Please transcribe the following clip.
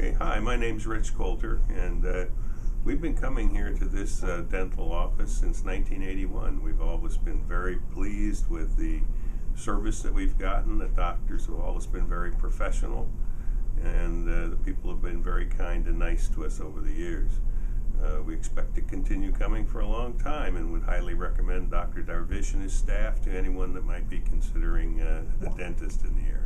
Okay, hi, my name's Rich Coulter, and uh, we've been coming here to this uh, dental office since 1981. We've always been very pleased with the service that we've gotten. The doctors have always been very professional, and uh, the people have been very kind and nice to us over the years. Uh, we expect to continue coming for a long time and would highly recommend Dr. Darvish and his staff to anyone that might be considering uh, a dentist in the area.